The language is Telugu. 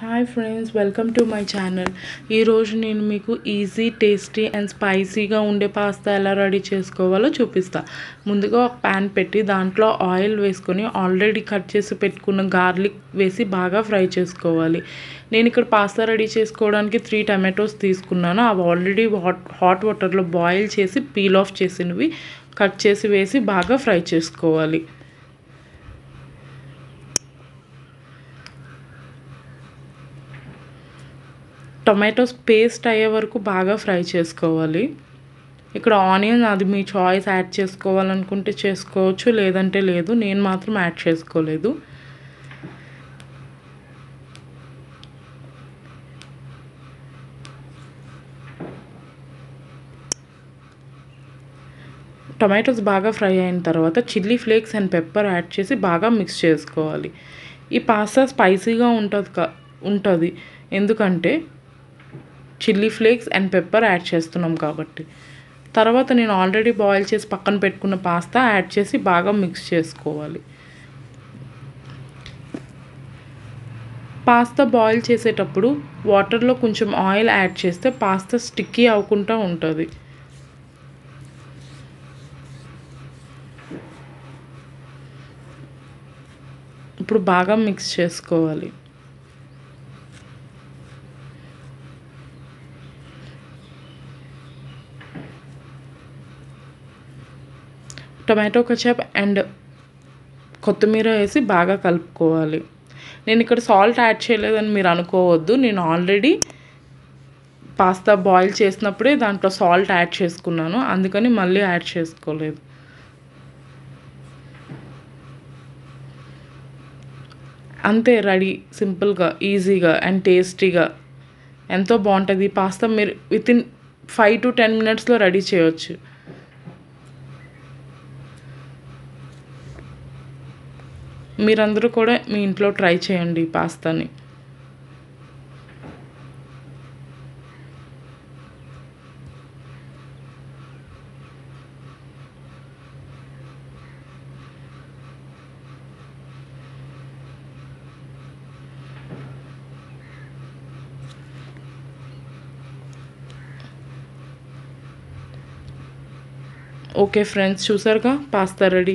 Hi friends welcome to my channel ఈరోజు నేను మీకు ఈజీ టేస్టీ అండ్ స్పైసీగా ఉండే పాస్తా ఎలా రెడీ చేసుకోవాలో చూపిస్తా. ముందుగా ఒక ప్యాన్ పెట్టి దాంట్లో ఆయిల్ వేసుకొని ఆల్రెడీ కట్ చేసి పెట్టుకున్న గార్లిక్ వేసి బాగా ఫ్రై చేసుకోవాలి. నేను ఇక్కడ పాస్తా రెడీ చేసుకోవడానికి త్రీ టమాటోస్ తీసుకున్నాను. అవి ఆల్రెడీ హాట్ హాట్ వాటర్లో బాయిల్ చేసి పీల్ ఆఫ్ చేసినవి కట్ చేసి వేసి బాగా ఫ్రై చేసుకోవాలి. టొమాటోస్ పేస్ట్ అయ్యే వరకు బాగా ఫ్రై చేసుకోవాలి. ఇక్కడ ఆనియన్ అది మీ చాయిస్ యాడ్ చేసుకోవాలనుకుంటే చేసుకోవచ్చు లేదంటే లేదు. నేను మాత్రం యాడ్ చేసుకోలేదు. టొమాటోస్ బాగా ఫ్రై అయిన తర్వాత chilli flakes and pepper add చేసి బాగా మిక్స్ చేసుకోవాలి. ఈ పాస్తా స్పైసీగా ఉంటుంది ఉంటుంది. ఎందుకంటే chilli flakes and pepper add చేస్తున్నాం కాబట్టి. తర్వాత నేను ఆల్రెడీ బాయిల్ చేసి పక్కన పెట్టుకున్న పాస్తా యాడ్ చేసి బాగా మిక్స్ చేసుకోవాలి. పాస్తా బాయిల్ చేసేటప్పుడు వాటర్లో కొంచెం ఆయిల్ యాడ్ చేస్తే పాస్తా స్టిక్కీ అవ్వకుండా ఉంటుంది. ఇప్పుడు బాగా మిక్స్ చేసుకోవాలి. టొమాటో కచప్ అండ్ కొత్తిమీర వేసి బాగా కలుపుకోవాలి. నేను ఇక్కడ సాల్ట్ యాడ్ చేయలేదని మీరు అనుకోవద్దు. నేను ఆల్రెడీ పాస్తా బాయిల్ చేసినప్పుడే దాంట్లో సాల్ట్ యాడ్ చేసుకున్నాను. అందుకని మళ్ళీ యాడ్ చేసుకోలేదు. అంతే రెడీ సింపుల్గా ఈజీగా అండ్ టేస్టీగా. ఎంతో బాగుంటుంది. పాస్తా మీరు with in five to ten మినిట్స్లో రెడీ చేయొచ్చు. మీరందరూ కూడా మీ ఇంట్లో ట్రై చేయండి ఈ పాస్తాని. ఓకే ఫ్రెండ్స్ చూసారుగా? Pasta ready.